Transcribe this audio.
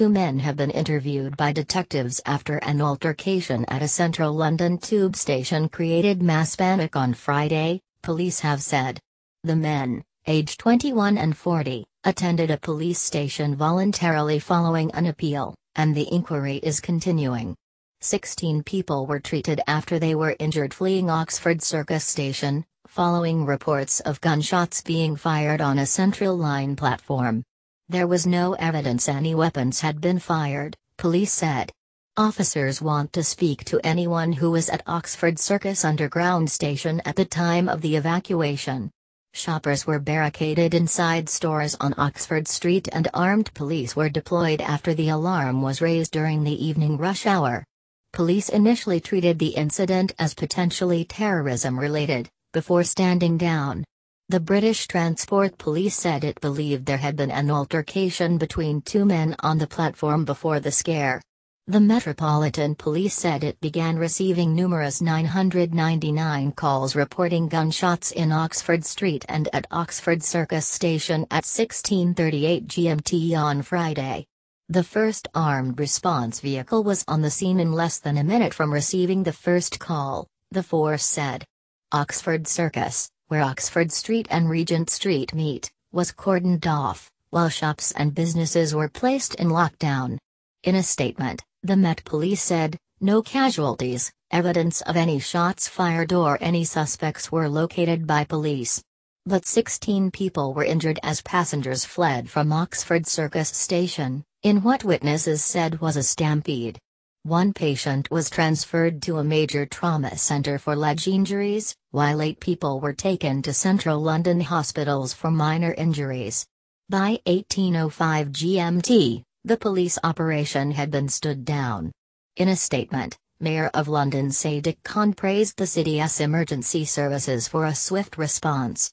Two men have been interviewed by detectives after an altercation at a central London tube station created mass panic on Friday, police have said. The men, aged 21 and 40, attended a police station voluntarily following an appeal, and the inquiry is continuing. 16 people were treated after they were injured fleeing Oxford Circus station, following reports of gunshots being fired on a central line platform. There was no evidence any weapons had been fired, police said. Officers want to speak to anyone who was at Oxford Circus Underground station at the time of the evacuation. Shoppers were barricaded inside stores on Oxford Street and armed police were deployed after the alarm was raised during the evening rush hour. Police initially treated the incident as potentially terrorism related, before standing down. The British Transport Police said it believed there had been an altercation between two men on the platform before the scare. The Metropolitan Police said it began receiving numerous 999 calls reporting gunshots in Oxford Street and at Oxford Circus Station at 1638 GMT on Friday. The first armed response vehicle was on the scene in less than a minute from receiving the first call, the force said. Oxford Circus, where Oxford Street and Regent Street meet, was cordoned off, while shops and businesses were placed in lockdown. In a statement, the Met Police said, no casualties, evidence of any shots fired or any suspects were located by police. But 16 people were injured as passengers fled from Oxford Circus Station, in what witnesses said was a stampede. One patient was transferred to a major trauma centre for leg injuries, while eight people were taken to central London hospitals for minor injuries. By 1805 GMT, the police operation had been stood down. In a statement, Mayor of London Sadiq Khan praised the city's emergency services for a swift response.